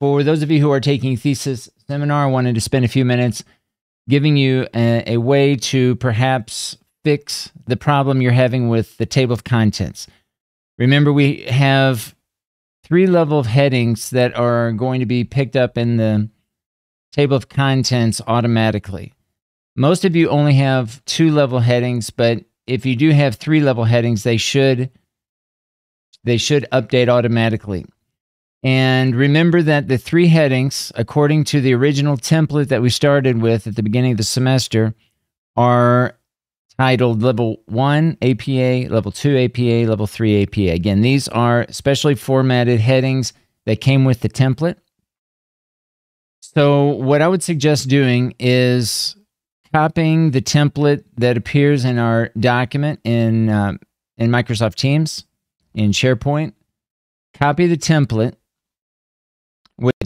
for those of you who are taking thesis seminar, I wanted to spend a few minutes giving you a, a way to perhaps fix the problem you're having with the table of contents. Remember, we have three level of headings that are going to be picked up in the table of contents automatically. Most of you only have two level headings, but if you do have three level headings, they should they should update automatically. And remember that the three headings, according to the original template that we started with at the beginning of the semester, are titled Level 1 APA, Level 2 APA, Level 3 APA. Again, these are specially formatted headings that came with the template. So, what I would suggest doing is copying the template that appears in our document in, uh, in Microsoft Teams, in SharePoint. Copy the template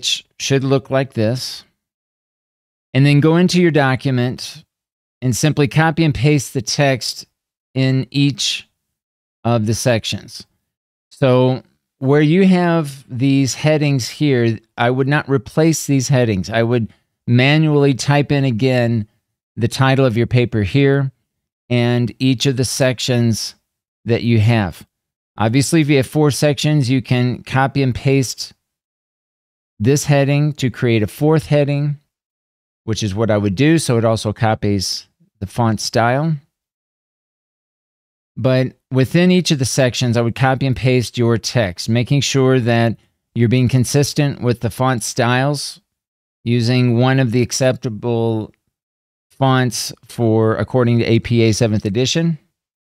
which should look like this. And then go into your document and simply copy and paste the text in each of the sections. So where you have these headings here, I would not replace these headings. I would manually type in again the title of your paper here and each of the sections that you have. Obviously, if you have four sections, you can copy and paste this heading to create a fourth heading, which is what I would do. So it also copies the font style. But within each of the sections, I would copy and paste your text, making sure that you're being consistent with the font styles using one of the acceptable fonts for according to APA 7th edition.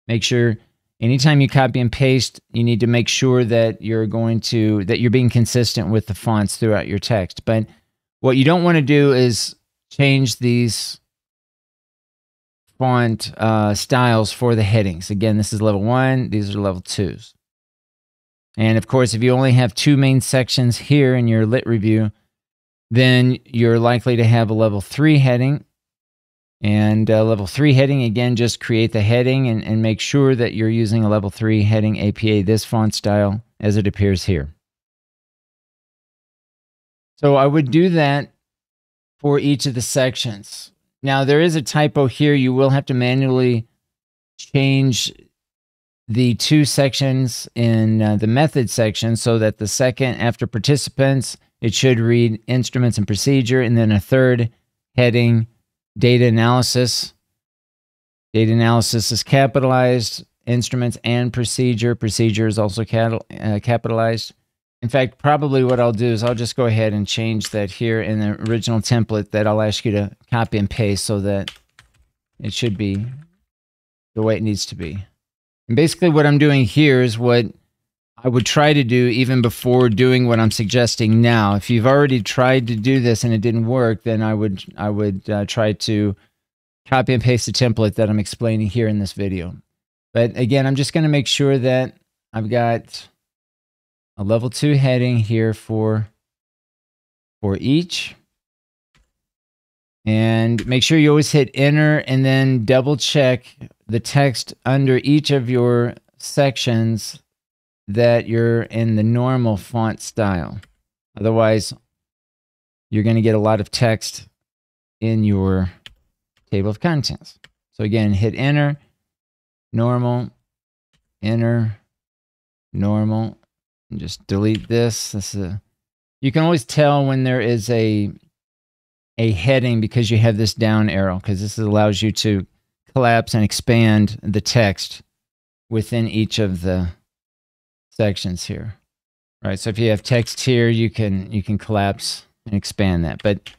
Make sure anytime you copy and paste, you need to make sure that you're going to that you're being consistent with the fonts throughout your text. But what you don't want to do is change these font uh, styles for the headings. Again, this is level one. These are level twos. And of course, if you only have two main sections here in your lit review, then you're likely to have a level three heading and uh, level three heading, again, just create the heading and, and make sure that you're using a level three heading APA, this font style as it appears here. So I would do that for each of the sections. Now there is a typo here. You will have to manually change the two sections in uh, the method section so that the second after participants, it should read instruments and procedure, and then a third heading data analysis. Data analysis is capitalized, instruments and procedure. Procedure is also uh, capitalized. In fact, probably what I'll do is I'll just go ahead and change that here in the original template that I'll ask you to copy and paste so that it should be the way it needs to be. And basically what I'm doing here is what I would try to do even before doing what I'm suggesting now. If you've already tried to do this and it didn't work, then I would I would uh, try to copy and paste the template that I'm explaining here in this video. But again, I'm just going to make sure that I've got a level 2 heading here for for each. And make sure you always hit enter and then double check the text under each of your sections that you're in the normal font style. Otherwise, you're going to get a lot of text in your table of contents. So again, hit enter, normal, enter, normal, and just delete this. This is a, you can always tell when there is a a heading because you have this down arrow because this allows you to collapse and expand the text within each of the sections here, right? So if you have text here, you can you can collapse and expand that. But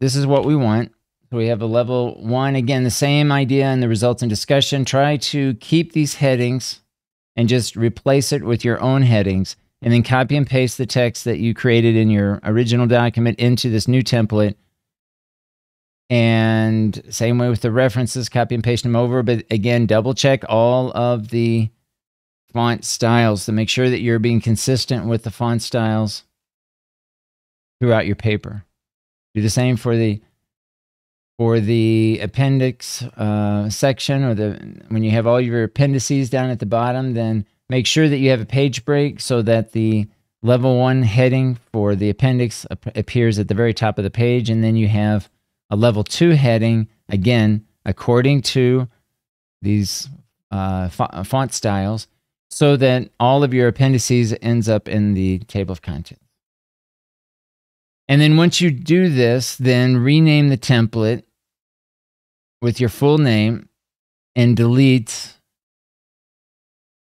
this is what we want. So we have a level one. Again, the same idea in the results and discussion. Try to keep these headings and just replace it with your own headings and then copy and paste the text that you created in your original document into this new template. And same way with the references, copy and paste them over. But again, double check all of the font styles to make sure that you're being consistent with the font styles throughout your paper. Do the same for the for the appendix uh, section or the when you have all your appendices down at the bottom, then make sure that you have a page break so that the level one heading for the appendix appears at the very top of the page, and then you have a level two heading, again, according to these uh, font styles, so that all of your appendices ends up in the table of contents. And then once you do this, then rename the template with your full name and delete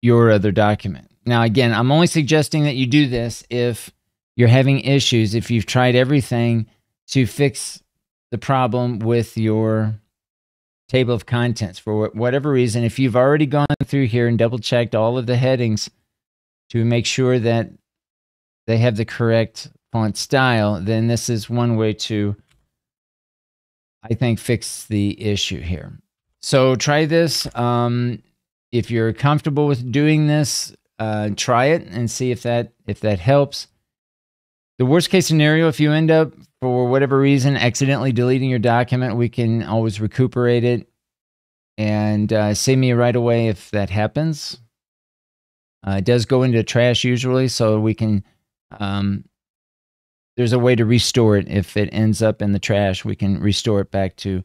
your other document. Now, again, I'm only suggesting that you do this if you're having issues, if you've tried everything to fix the problem with your table of contents for whatever reason. If you've already gone through here and double checked all of the headings to make sure that they have the correct font style, then this is one way to, I think, fix the issue here. So try this. Um, if you're comfortable with doing this, uh, try it and see if that if that helps. The worst case scenario, if you end up for whatever reason accidentally deleting your document, we can always recuperate it and uh, save me right away if that happens. Uh, it does go into trash usually, so we can. Um, there's a way to restore it if it ends up in the trash. We can restore it back to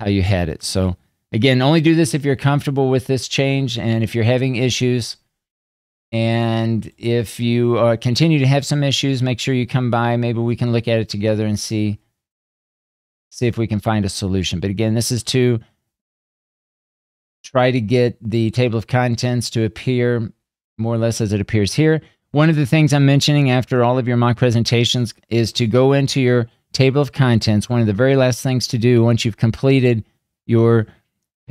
how you had it. So again, only do this if you're comfortable with this change, and if you're having issues and if you uh, continue to have some issues, make sure you come by. Maybe we can look at it together and see see if we can find a solution. But again, this is to try to get the table of contents to appear more or less as it appears here. One of the things I'm mentioning after all of your mock presentations is to go into your table of contents. One of the very last things to do once you've completed your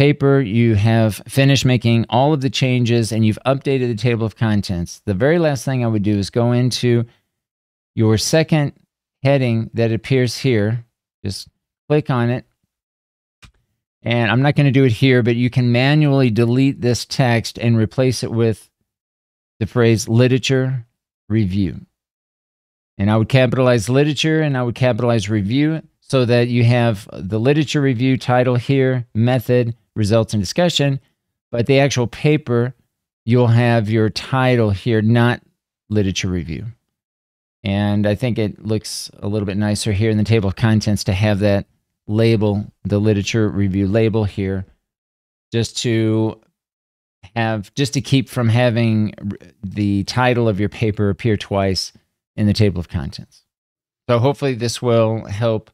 paper, you have finished making all of the changes and you've updated the table of contents, the very last thing I would do is go into your second heading that appears here. Just click on it. And I'm not going to do it here, but you can manually delete this text and replace it with the phrase literature review. And I would capitalize literature and I would capitalize review so that you have the literature review title here, method, results and discussion. But the actual paper, you'll have your title here, not literature review. And I think it looks a little bit nicer here in the table of contents to have that label, the literature review label here, just to have, just to keep from having the title of your paper appear twice in the table of contents. So hopefully this will help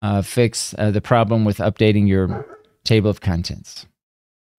uh, fix uh, the problem with updating your table of contents.